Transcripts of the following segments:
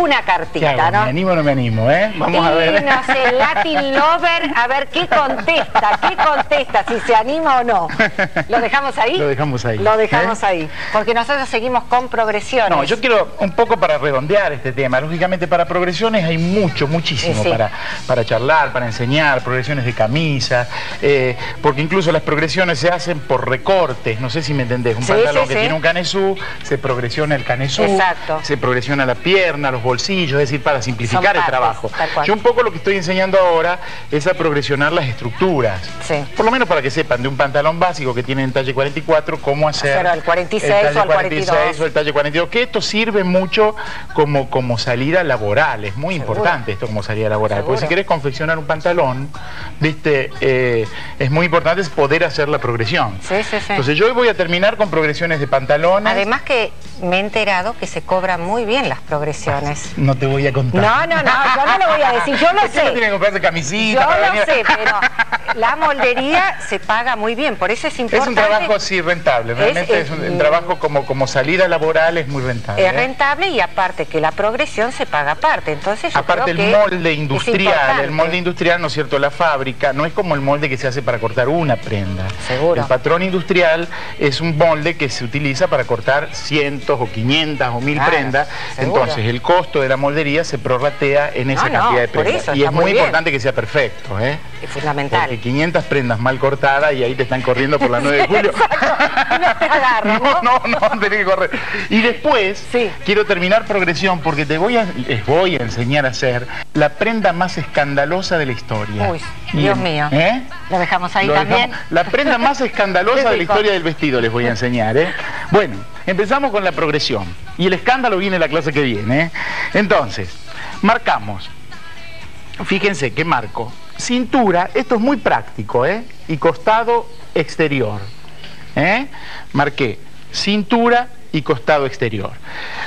una cartita, ¿no? ¿Me animo o no me animo, eh? Vamos a ver. no sé, Latin Lover, a ver qué contesta, qué contesta, si se anima o no. ¿Lo dejamos ahí? Lo dejamos ahí. Lo dejamos ¿eh? ahí, porque nosotros seguimos con progresiones. No, yo quiero un poco para redondear este tema. Lógicamente para progresiones hay mucho, muchísimo para, para charlar, para enseñar, progresiones de camisa, eh, porque incluso las progresiones se hacen por recortes, no sé si me entendés, un pantalón que tiene un canesú, se progresiona el canesú, Exacto. se progresiona la pierna, los bolsillos, es decir, para simplificar el trabajo. Yo un poco lo que estoy enseñando ahora es a progresionar las estructuras. Por lo menos para que sepan de un pantalón básico que tiene en talle 44, cómo hacer, el 46 o el 46 o el talle 42, que esto sirve mucho como, como salida laboral, es muy importante esto como salida laboral, porque si querés confeccionar un pantalón, viste, eh, es muy importante poder hacer la progresión. Entonces yo hoy voy a terminar con progresiones de pantalones. Además que me he enterado que se cobran muy bien las progresiones no te voy a contar. No, no, no, yo no lo voy a decir, yo lo sé. No tiene que comprarse camisita. Yo lo sé, pero la moldería se paga muy bien, por eso es importante. Es un trabajo, sí, rentable, realmente es, un, trabajo como, como salida laboral es muy rentable. Es ¿eh? rentable y aparte que la progresión se paga aparte, entonces yo Aparte el molde industrial, el molde industrial, ¿no es cierto?, la fábrica, no es como el molde que se hace para cortar una prenda. Seguro. El patrón industrial es un molde que se utiliza para cortar cientos o quinientas o mil prendas, entonces el costo de la moldería se prorratea en esa cantidad de prendas. y es muy, importante que sea perfecto. ¿eh? Es fundamental. Porque 500 prendas mal cortadas y ahí te están corriendo por la 9 de julio. no no, no, no, tenés que correr. Y después quiero terminar progresión porque te voy a, les voy a enseñar a hacer la prenda más escandalosa de la historia. Uy, Dios mío. ¿Eh? Lo dejamos ahí también. la prenda más escandalosa de la historia del vestido les voy a enseñar. ¿eh? Bueno, empezamos con la progresión. Y el escándalo viene en la clase que viene. ¿eh? Entonces, marcamos. Fíjense que marco. Cintura, esto es muy práctico, ¿eh? Y costado exterior. ¿eh? Marqué cintura y costado exterior.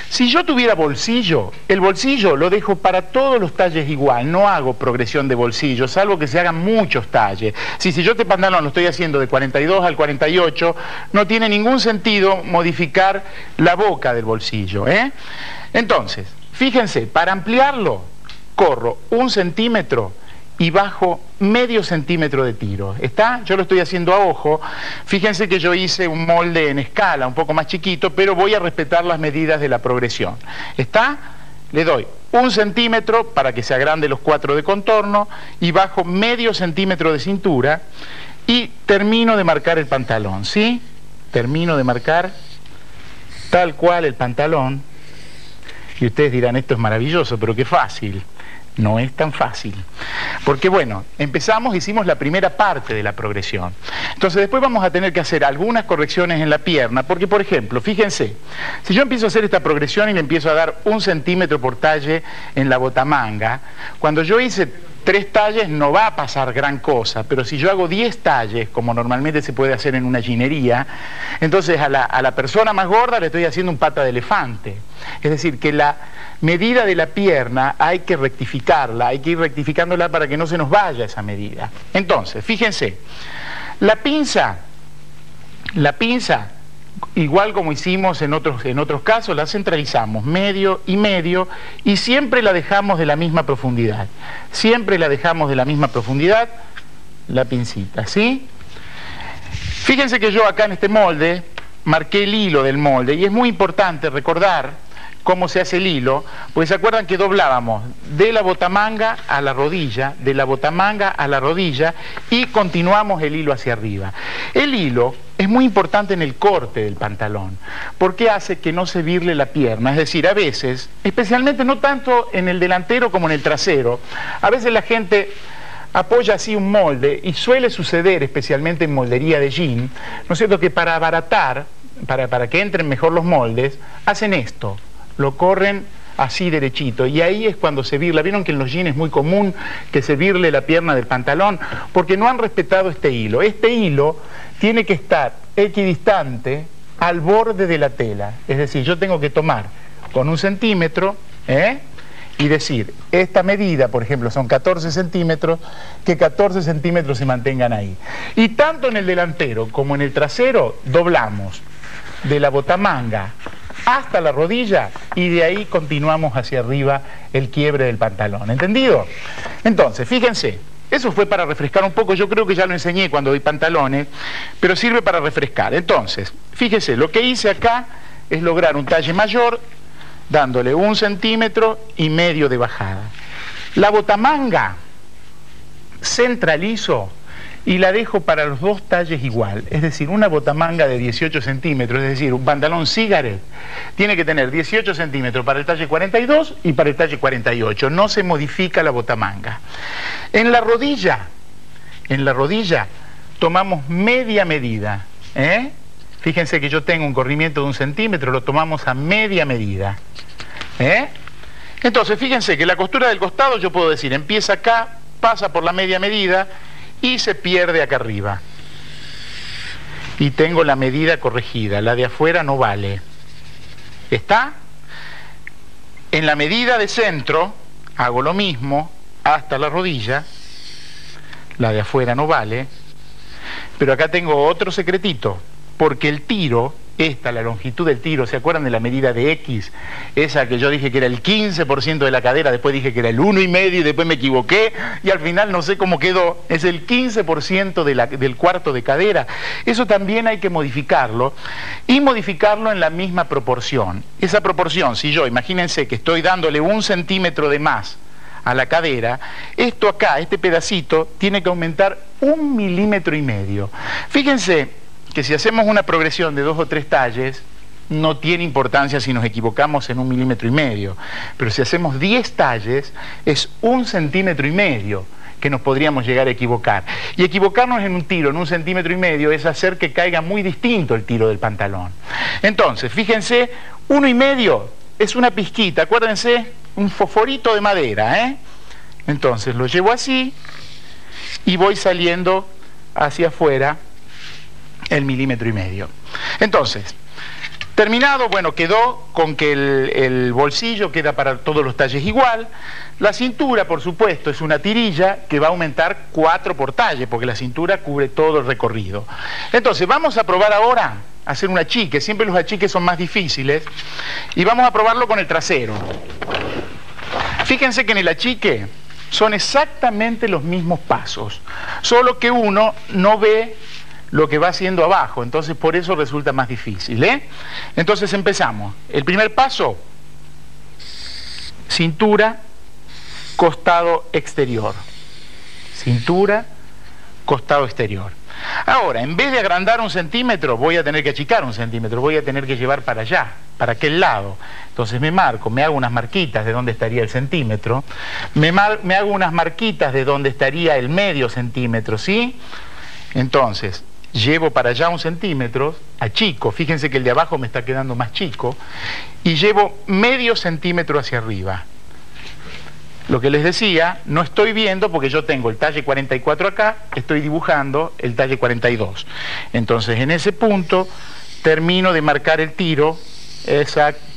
Si yo tuviera bolsillo, el bolsillo lo dejo para todos los talles igual, no hago progresión de bolsillo, salvo que se hagan muchos talles. Si, si yo este pantalón lo estoy haciendo de 42 al 48, no tiene ningún sentido modificar la boca del bolsillo. ¿eh? Entonces, fíjense, para ampliarlo, corro un centímetro y bajo medio centímetro de tiro. ¿Está? Yo lo estoy haciendo a ojo. Fíjense que yo hice un molde en escala, un poco más chiquito, pero voy a respetar las medidas de la progresión. ¿Está? Le doy un centímetro para que se agrande los cuatro de contorno y bajo medio centímetro de cintura y termino de marcar el pantalón, ¿sí? Termino de marcar tal cual el pantalón. Y ustedes dirán, esto es maravilloso, pero qué fácil. No es tan fácil. Porque bueno, empezamos, hicimos la primera parte de la progresión. Entonces después vamos a tener que hacer algunas correcciones en la pierna, porque por ejemplo, fíjense, si yo empiezo a hacer esta progresión y le empiezo a dar un centímetro por talle en la botamanga, cuando yo hice tres talles no va a pasar gran cosa, pero si yo hago diez talles, como normalmente se puede hacer en una ginería, entonces a la, a la persona más gorda le estoy haciendo un pata de elefante. Es decir, que la medida de la pierna hay que rectificarla, hay que ir rectificándola para que no se nos vaya esa medida. Entonces, fíjense, la pinza, la pinza, igual como hicimos en otros, en otros casos, la centralizamos medio y medio y siempre la dejamos de la misma profundidad. Siempre la dejamos de la misma profundidad, la pincita, ¿sí? Fíjense que yo acá en este molde marqué el hilo del molde y es muy importante recordar cómo se hace el hilo, pues se acuerdan que doblábamos de la botamanga a la rodilla, de la botamanga a la rodilla y continuamos el hilo hacia arriba. El hilo es muy importante en el corte del pantalón, porque hace que no se virle la pierna, es decir, a veces, especialmente no tanto en el delantero como en el trasero, a veces la gente apoya así un molde y suele suceder, especialmente en moldería de jean, ¿no es cierto?, que para abaratar, para, para que entren mejor los moldes, hacen esto, lo corren así derechito. Y ahí es cuando se virla. Vieron que en los jeans es muy común que se virle la pierna del pantalón, porque no han respetado este hilo. Este hilo tiene que estar equidistante al borde de la tela. Es decir, yo tengo que tomar con un centímetro, ¿eh? y decir, esta medida, por ejemplo, son 14 centímetros, que 14 centímetros se mantengan ahí. Y tanto en el delantero como en el trasero doblamos de la botamanga hasta la rodilla y de ahí continuamos hacia arriba el quiebre del pantalón. ¿Entendido? Entonces, fíjense, eso fue para refrescar un poco, yo creo que ya lo enseñé cuando doy pantalones, pero sirve para refrescar. Entonces, fíjese, lo que hice acá es lograr un talle mayor dándole un centímetro y medio de bajada. La botamanga centralizo y la dejo para los dos talles igual, es decir, una botamanga de 18 centímetros, es decir, un pantalón cigarette, tiene que tener 18 centímetros para el talle 42 y para el talle 48, no se modifica la botamanga. En la rodilla, en la rodilla tomamos media medida, ¿eh? Fíjense que yo tengo un corrimiento de un centímetro, lo tomamos a media medida. ¿eh? Entonces, fíjense que la costura del costado, yo puedo decir, empieza acá, pasa por la media medida y se pierde acá arriba. Y tengo la medida corregida, la de afuera no vale. ¿Está? En la medida de centro hago lo mismo hasta la rodilla, la de afuera no vale, pero acá tengo otro secretito, porque el tiro esta, la longitud del tiro, ¿se acuerdan de la medida de X? Esa que yo dije que era el 15% de la cadera, después dije que era el 1,5 y después me equivoqué y al final no sé cómo quedó, es el 15% del cuarto de cadera. Eso también hay que modificarlo y modificarlo en la misma proporción. Esa proporción, si yo, imagínense que estoy dándole un centímetro de más, a la cadera, esto acá, este pedacito, tiene que aumentar un milímetro y medio. Fíjense, que si hacemos una progresión de dos o tres talles, no tiene importancia si nos equivocamos en un milímetro y medio. Pero si hacemos 10 talles, es un centímetro y medio que nos podríamos llegar a equivocar. Y equivocarnos en un tiro, en un centímetro y medio, es hacer que caiga muy distinto el tiro del pantalón. Entonces, fíjense, uno y medio es una pizquita, acuérdense, un fosforito de madera, ¿eh? Entonces lo llevo así y voy saliendo hacia afuera el milímetro y medio. Entonces, terminado, bueno, quedó con que el, bolsillo queda para todos los talles igual. La cintura, por supuesto, es una tirilla que va a aumentar 4 por talle, porque la cintura cubre todo el recorrido. Entonces, vamos a probar ahora a hacer un achique. Siempre los achiques son más difíciles. Y vamos a probarlo con el trasero. Fíjense que en el achique son exactamente los mismos pasos, solo que uno no ve lo que va haciendo abajo, entonces por eso resulta más difícil. ¿eh? Entonces empezamos. El primer paso, cintura, costado exterior. Cintura, costado exterior. Ahora, en vez de agrandar un centímetro, voy a tener que achicar un centímetro, voy a tener que llevar para allá, para aquel lado. Entonces me marco, me hago unas marquitas de dónde estaría el centímetro, me, me hago unas marquitas de dónde estaría el medio centímetro, ¿sí? Entonces, llevo para allá un centímetro, a chico, fíjense que el de abajo me está quedando más chico, y llevo medio centímetro hacia arriba. Lo que les decía, no estoy viendo porque yo tengo el talle 44 acá, estoy dibujando el talle 42. Entonces en ese punto termino de marcar el tiro,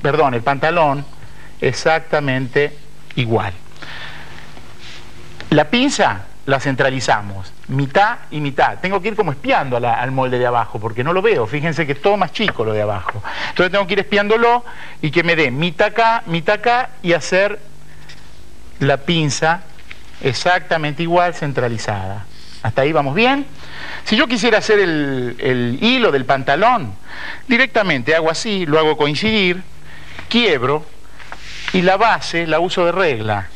perdón, el pantalón, exactamente igual. La pinza la centralizamos, mitad y mitad. Tengo que ir como espiando al molde de abajo, porque no lo veo. Fíjense que es todo más chico lo de abajo. Entonces tengo que ir espiándolo y que me dé mitad acá, mitad acá y hacer la pinza exactamente igual centralizada. ¿Hasta ahí vamos bien? Si yo quisiera hacer el, el hilo del pantalón, directamente hago así, lo hago coincidir, quiebro y la base la uso de regla.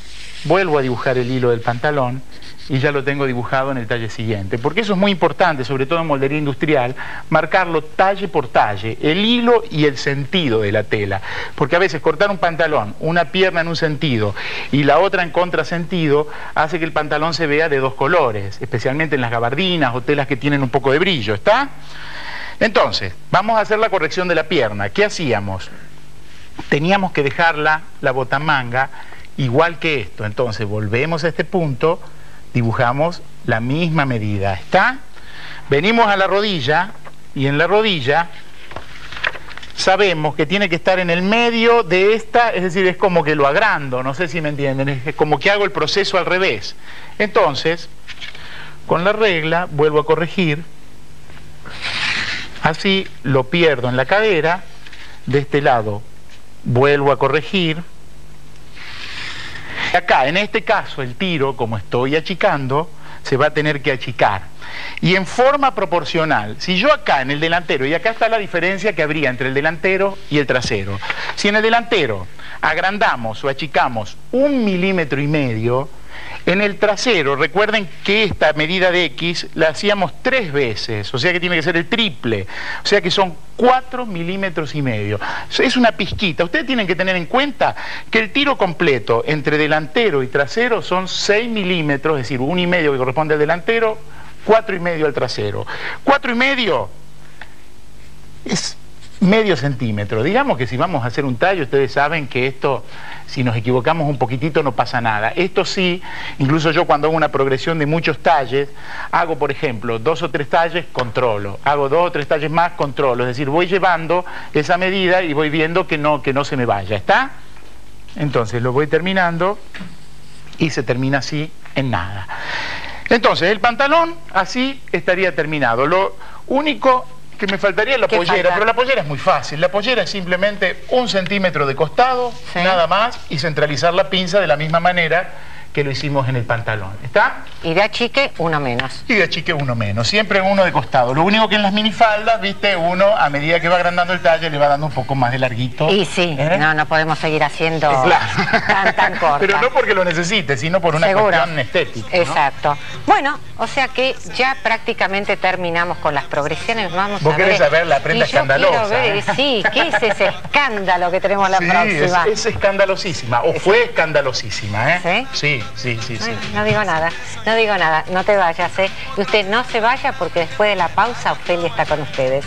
Vuelvo a dibujar el hilo del pantalón y ya lo tengo dibujado en el talle siguiente. Porque eso es muy importante, sobre todo en moldería industrial, marcarlo talle por talle, el hilo y el sentido de la tela. Porque a veces cortar un pantalón, una pierna en un sentido y la otra en contrasentido, hace que el pantalón se vea de dos colores, especialmente en las gabardinas o telas que tienen un poco de brillo, ¿está? Entonces, vamos a hacer la corrección de la pierna. ¿Qué hacíamos? Teníamos que dejarla, la botamanga, igual que esto. Entonces, volvemos a este punto dibujamos la misma medida. ¿Está? Venimos a la rodilla y en la rodilla sabemos que tiene que estar en el medio de esta, es decir, es como que lo agrando, no sé si me entienden, es como que hago el proceso al revés. Entonces, con la regla vuelvo a corregir, así lo pierdo en la cadera, de este lado vuelvo a corregir. Acá, en este caso, el tiro, como estoy achicando, se va a tener que achicar. Y en forma proporcional, si yo acá en el delantero, y acá está la diferencia que habría entre el delantero y el trasero, si en el delantero agrandamos o achicamos un milímetro y medio, en el trasero, recuerden que esta medida de X la hacíamos tres veces, o sea que tiene que ser el triple, o sea que son cuatro milímetros y medio. Es una pizquita. Ustedes tienen que tener en cuenta que el tiro completo entre delantero y trasero son 6 milímetros, es decir, un y medio que corresponde al delantero, cuatro y medio al trasero. Cuatro y medio es medio centímetro. Digamos que si vamos a hacer un tallo, ustedes saben que esto, si nos equivocamos un poquitito no pasa nada. Esto sí, incluso yo cuando hago una progresión de muchos talles, hago por ejemplo dos o tres talles, controlo. Hago dos o tres talles más, controlo. Es decir, voy llevando esa medida y voy viendo que no, que no se me vaya. ¿Está? Entonces lo voy terminando y se termina así en nada. Entonces, el pantalón así estaría terminado. Lo único que me faltaría la pollera, pero la pollera es muy fácil. La pollera es simplemente un centímetro de costado, nada más, y centralizar la pinza de la misma manera que lo hicimos en el pantalón. ¿Está? Y de achique uno menos. Y de achique uno menos. Siempre uno de costado. Lo único que en las minifaldas, viste, uno a medida que va agrandando el talle le va dando un poco más de larguito. Y sí, ¿eh? no, no podemos seguir haciendo tan, tan corta. Pero no porque lo necesite, sino por una cuestión estética. Exacto. Bueno, o sea que ya prácticamente terminamos con las progresiones. Vamos ¿Vos querés saber la prenda escandalosa? Ver, ¿eh? Sí, ¿qué es ese escándalo que tenemos la próxima? Es, es escandalosísima, o fue escandalosísima, ¿eh? Sí. Sí, No, digo nada, no digo nada, no te vayas, ¿eh? Y usted no se vaya porque después de la pausa Ofelia está con ustedes.